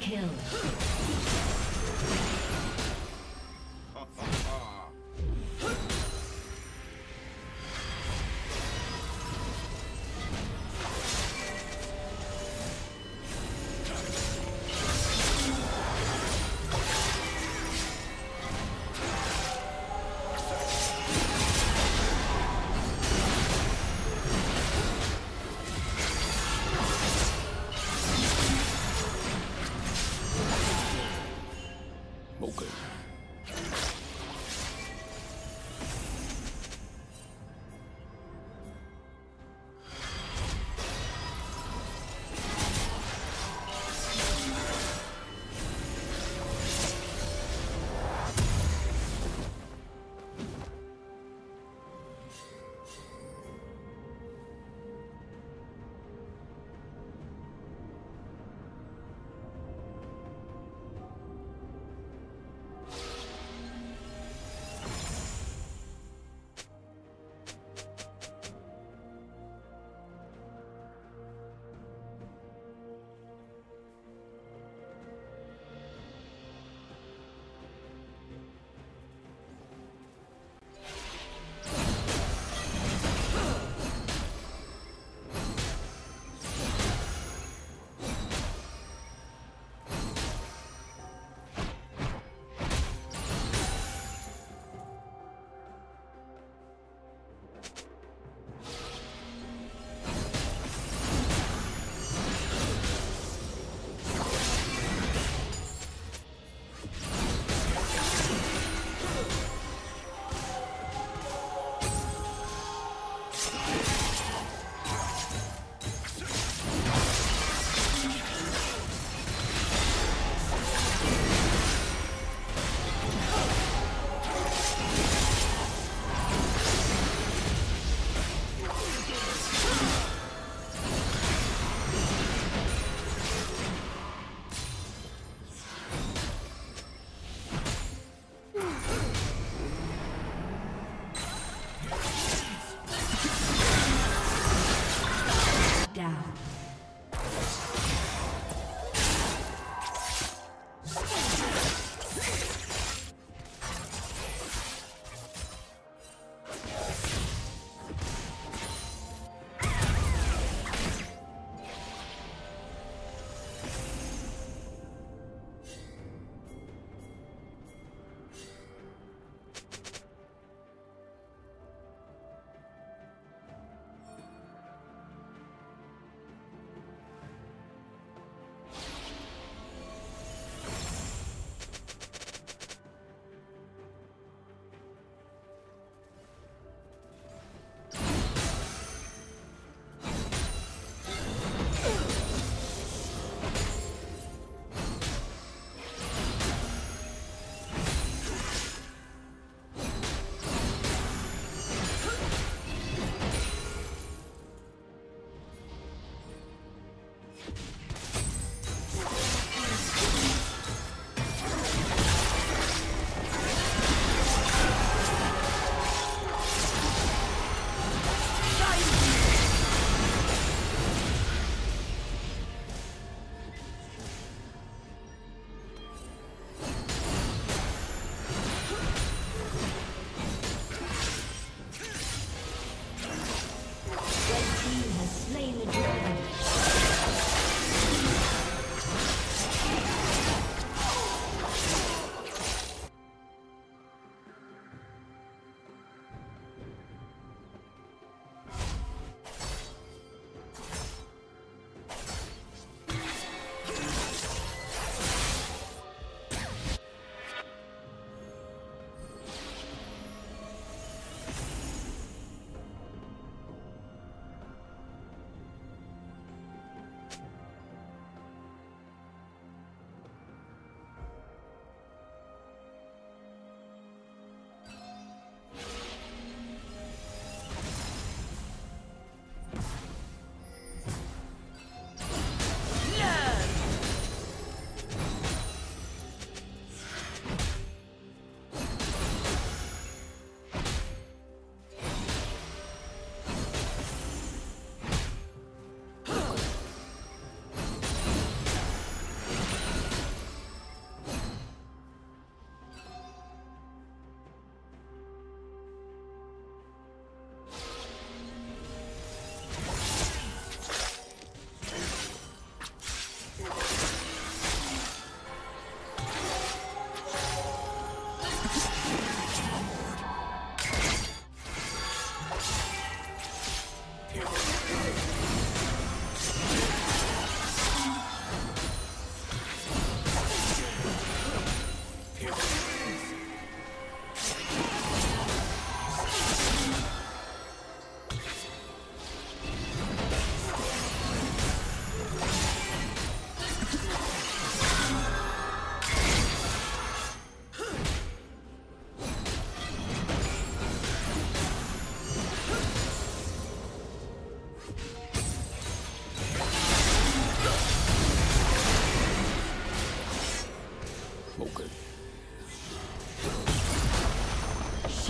Kill.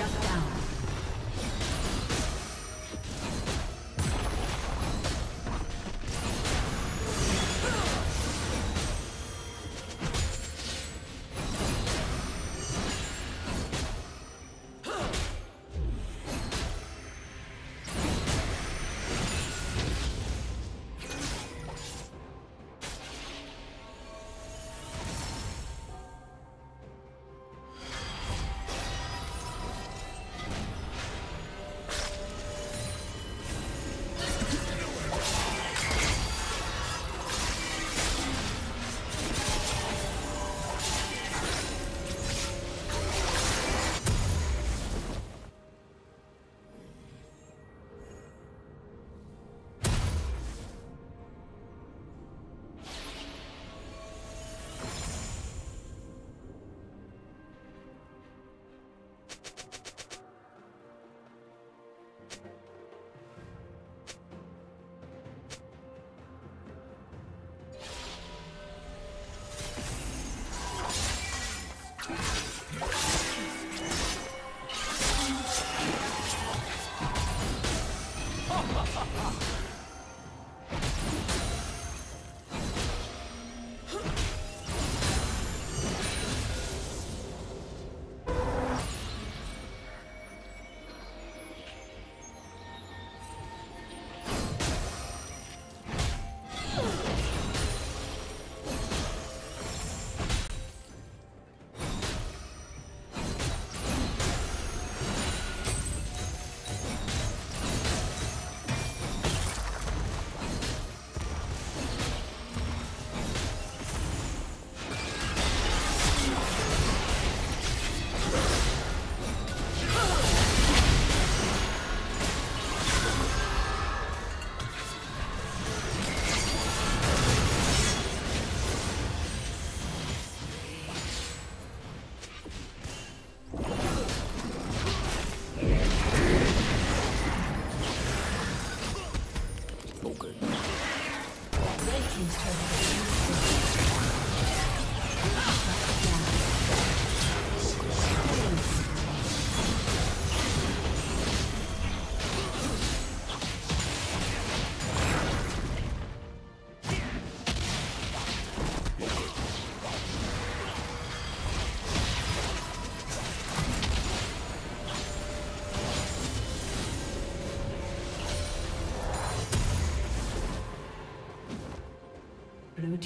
Shut down.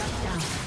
Shut down.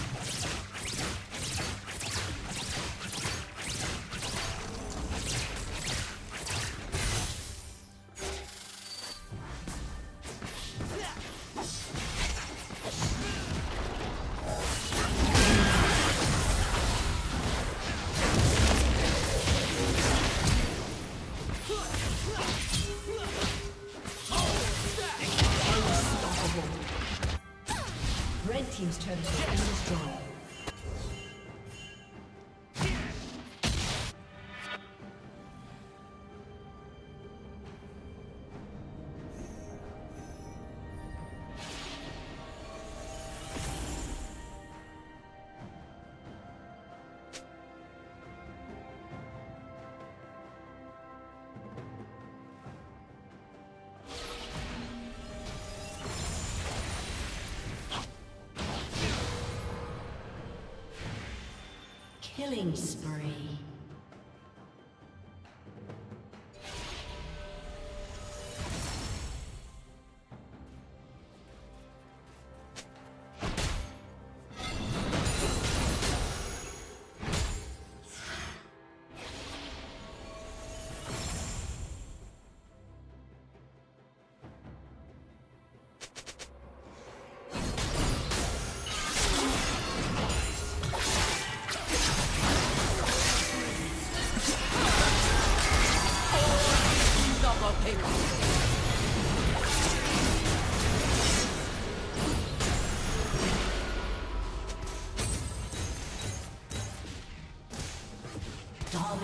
Killing spree.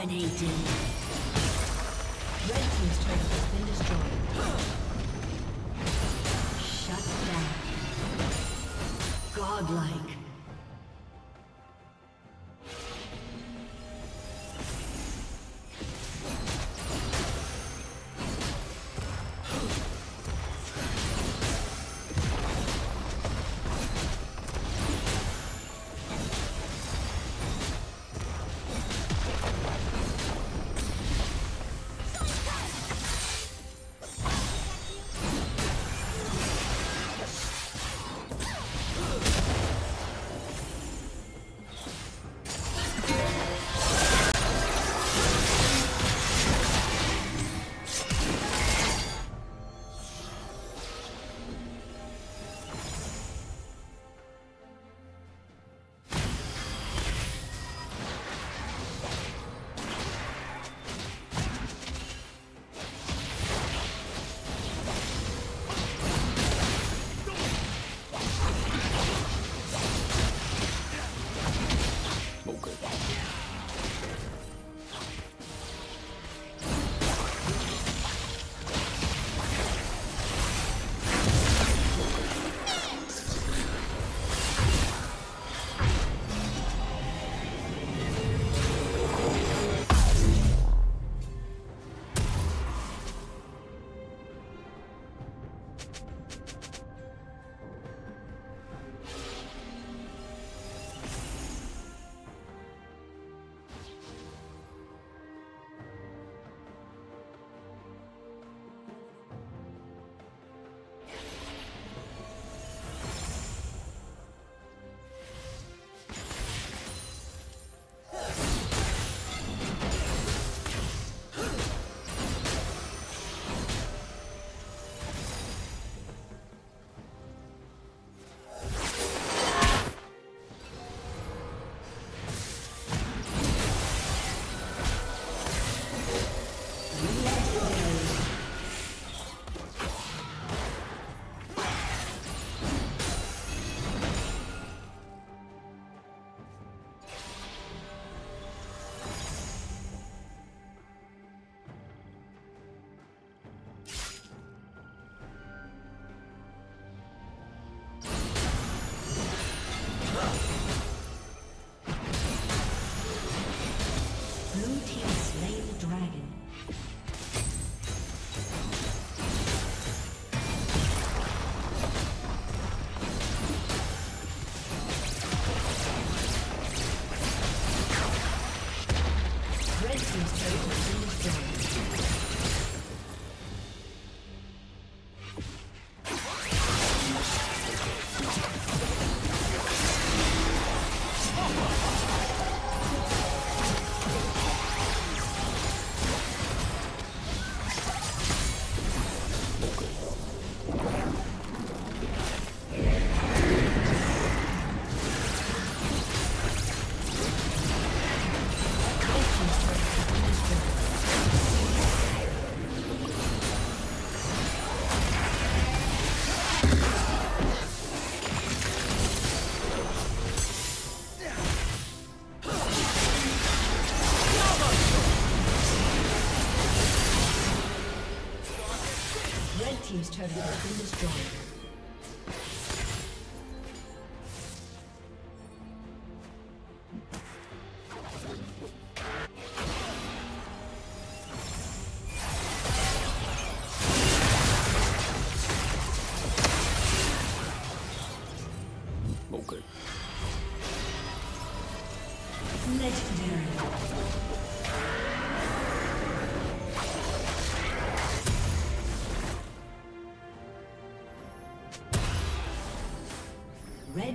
Dominating.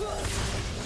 Ugh!